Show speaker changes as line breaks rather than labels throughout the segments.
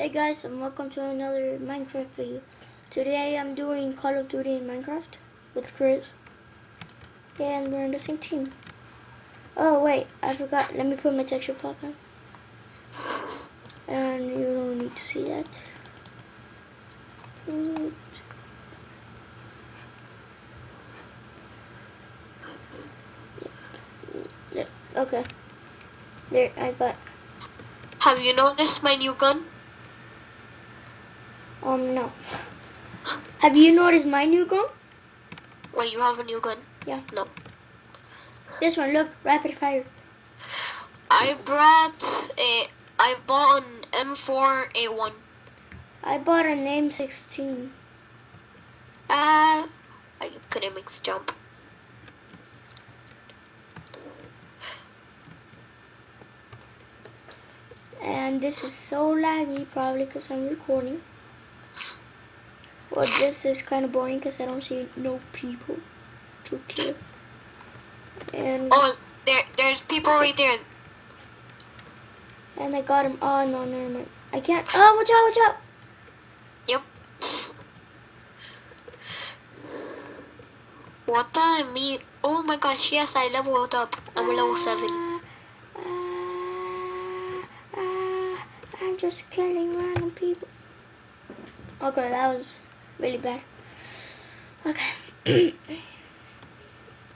Hey guys, and welcome to another Minecraft video. Today I'm doing Call of Duty in Minecraft with Chris. And we're in the same team. Oh wait, I forgot. Let me put my texture pack on. And you don't need to see that. Okay. There, I got.
Have you noticed my new gun?
Um, no. Have you noticed my new gun?
Wait, you have a new gun?
Yeah.
No.
This one, look, rapid fire.
I brought a. I bought an M4A1.
I bought an M16.
Uh, I couldn't make the jump.
And this is so laggy, probably because I'm recording. Well, this is kind of boring because I don't see no people to kill. And
Oh, there, there's people right there.
and I got him. Oh no, never mind. I can't. Oh, watch out, watch out!
Yep. What the mean? Oh my gosh, yes, I leveled up. I'm a level 7.
Ah, ah, ah, I'm just killing random people. Okay, that was really bad. Okay.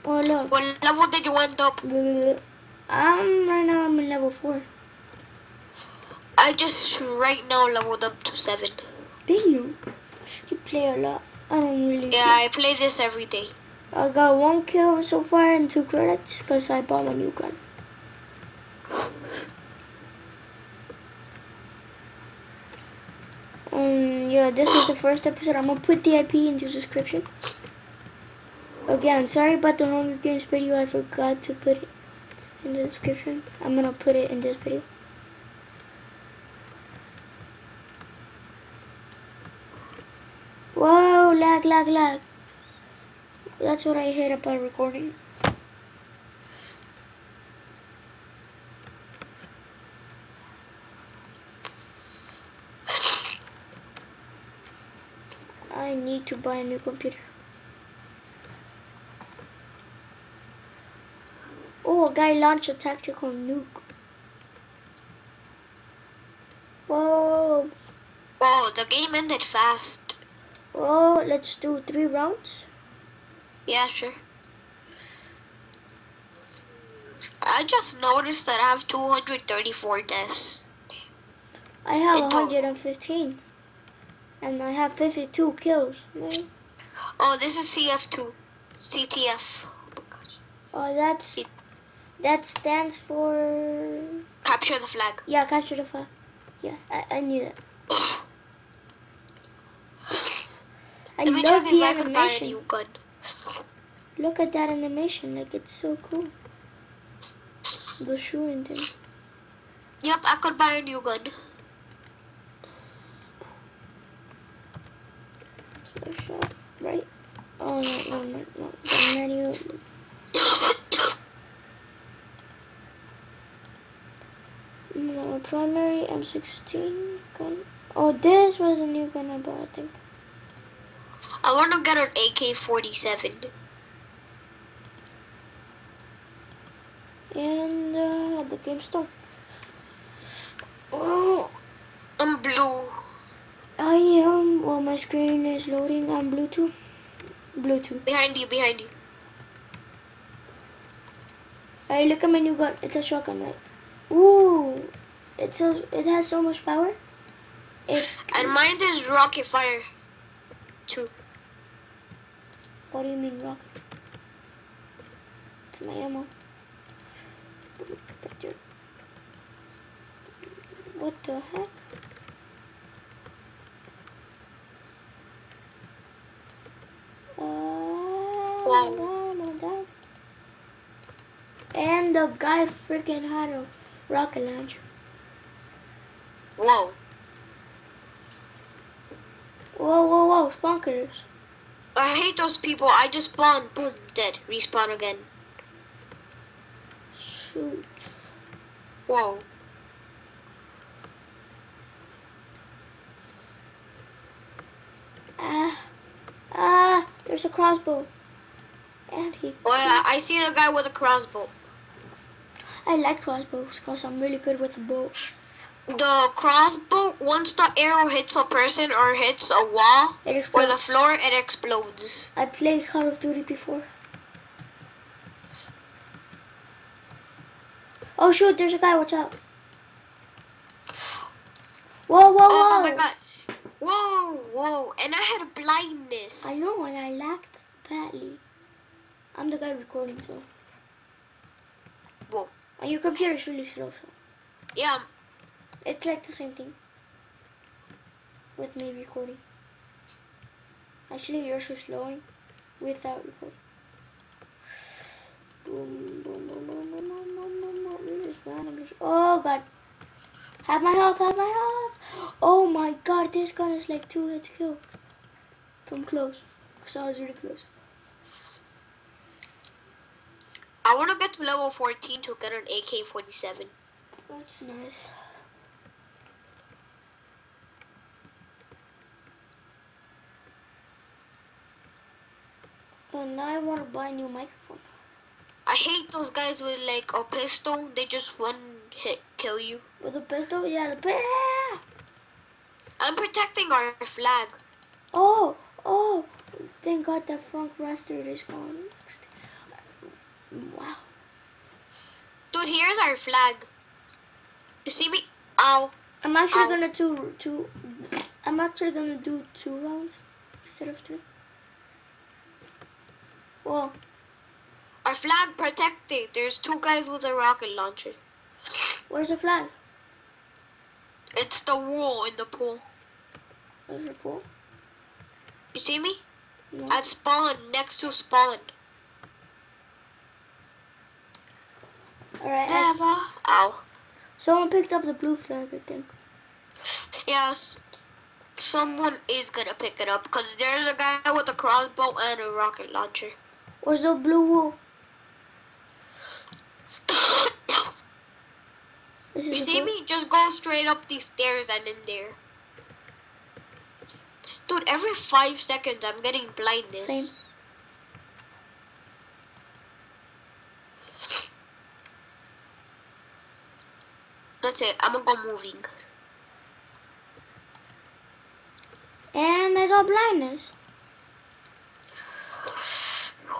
oh look.
What level did you end up?
Um, right now I'm in level four.
I just right now leveled up to 7.
Did you? You play a lot. I don't really.
Yeah, I play this every day.
I got one kill so far and two credits because I bought my new gun. Um, yeah, this is the first episode. I'm gonna put the IP in the description. Again, sorry about the Hunger Games video. I forgot to put it in the description. I'm gonna put it in this video. Whoa, lag, lag, lag. That's what I hate about recording. I need to buy a new computer. Oh, a guy launched a tactical nuke. Whoa,
Whoa, the game ended fast.
whoa, let's do three rounds.
Yeah, sure. I just noticed that I have 234 deaths.
I have
In
115. And I have 52 kills.
Oh, this is CF2. CTF. Oh
that's
It-
that stands for
Capture the flag.
yeah, capture the flag. Yeah, I, I knew that. I
Let me
love the
if I can buy a
animation.
new gun.
Look at that animation, like it's so cool. The shooting thing.
Yep, I could buy a new gun.
So shot, right? Oh no, no, no, no. The menu. No, primary M16 gun. Oh, this was a new gun I bought, I think.
I want to get an AK-47.
And uh, the game start. Oh,
I'm blue.
I am. Well, my screen is loading. I'm Bluetooth. Bluetooth.
Behind you, behind you.
Hey, look at my new gun. It's a shotgun, right? Ooh, it's so. It has so much power. It.
And mine is rocket fire. Too.
What do you mean rocket? It's my ammo. What the heck? Oh and the guy freaking had a rocket launcher.
Whoa.
Whoa, whoa, whoa, Spunkers!
I hate those people. I just spawned, boom, dead. Respawn again.
Shoot.
Whoa.
Ah, ah, there's a crossbow. And he.
Oh yeah, I see the guy with a crossbow.
I like crossbows because I'm really good with a bow.
The crossbow, once the arrow hits a person or hits a wall or the floor, it explodes.
I played Call of Duty before. Oh shoot, there's a guy, watch out. Whoa, whoa, oh, oh whoa.
Oh, my god. Whoa, whoa. And I had a blindness.
I know, and I lagged badly. I'm the guy recording, so.
Whoa.
And your computer is really slow, so.
Yeah,
It's like the same thing. With me recording. Actually, yours was slowing without recording. Boom, boom, boom, boom, boom, boom, boom, boom, boom. We just ran, I'm just- Oh god. Have my health, have my health. Oh my god, this gun is like two hits kill. From close. Because I was really close.
I want to get to level 14 to get an AK-47.
That's nice. And now I want to buy a new microphone.
I hate those guys with like a pistol. They just one hit kill you.
With a pistol? Yeah, the pistol. Ah!
I'm protecting our flag.
Oh, oh. Thank God that Frank Rastard is gone.
Our flag. You see me? Ow.
I'm actually
Ow.
gonna do two. I'm actually gonna do two rounds instead of three. Well,
Our flag protected. There's two guys with a rocket launcher.
where's the flag?
It's the wall in the pool.
Where's the pool?
You see me?
No.
At spawn, next to spawn.
Alright, I-
Ever. Ow.
someone picked up the blue flag, I think.
Yes. Someone is gonna pick it up because there's a guy with a crossbow and a rocket launcher.
Where's the blue wool? This
you
is
see
blue-
me? Just go straight up these stairs and in there. Dude, every five seconds I'm getting blindness.
Same.
That's it. I'm gonna go moving.
Eh, and I got blindness.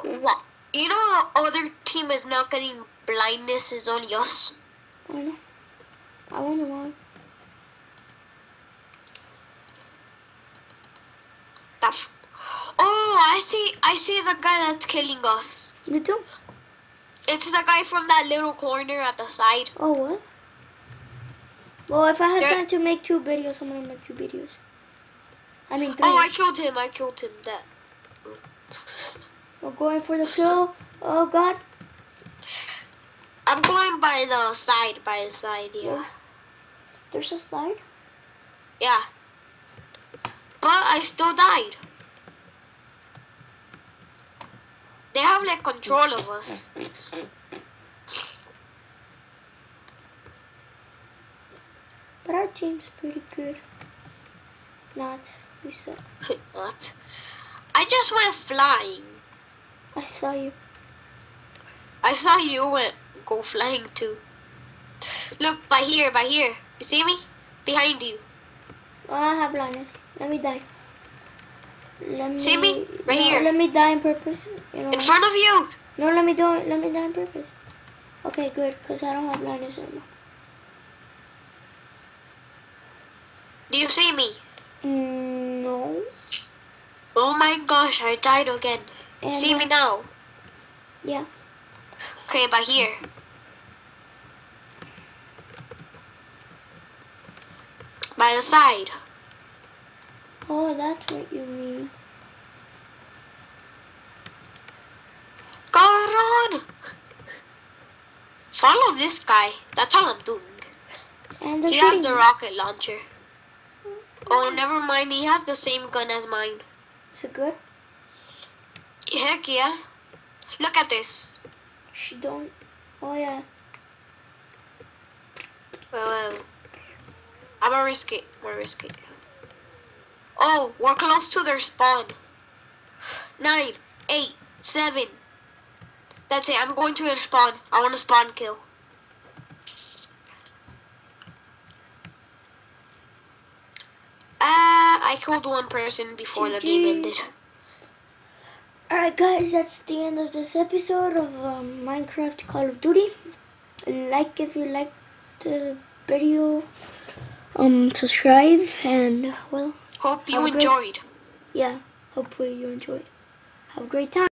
What? You know the other team is not getting blindness, is only us.
I know. I wonder why.
That f- oh, I see. I see the guy that's killing us.
Me too.
It's the guy from that little corner at the side.
Oh, what? Well, if I had
There-
time to make two videos, I'm gonna make two videos. I mean, three.
Oh, I killed him. I killed him. That.
We're going for the kill. Oh, God.
I'm going by the side. By the side. Yeah.
There's a side.
Yeah. But I still died. They have like control of us.
But our team's pretty good. Not. We suck.
what? I just went flying.
I saw you.
I saw you went go flying too. Look by here, by here. You see me? Behind you.
Oh, I have blindness. Let me die. Let me.
See me? Right
no,
here.
Let me die on purpose. You know.
In front of you.
No, let me do it. Let me die on purpose. Okay, good, cause I don't have blindness anymore.
Do you see me?
Mm, no.
Oh my gosh, I died again.
And,
see
uh,
me now.
Yeah.
Okay, by here. By the side.
Oh, that's what you mean.
Go run! Follow this guy. That's all I'm doing.
And
He has the rocket launcher. Oh, never mind. He has the same gun as mine.
Is it good?
Heck yeah. Look at this.
She don't. Oh yeah.
Wait, wait. I'm gonna risk it. I'm gonna risk it. Oh, we're close to their spawn. nine, eight, seven. That's it. I'm going to a spawn. I want a spawn kill. Ah, I killed one person before the game ended.
Alright guys, that's the end of this episode of um, Minecraft Call of Duty. Like if you liked the video. Um, subscribe and well,
Hope you
a great-
enjoyed.
yeah, hopefully you enjoyed. Have a great time.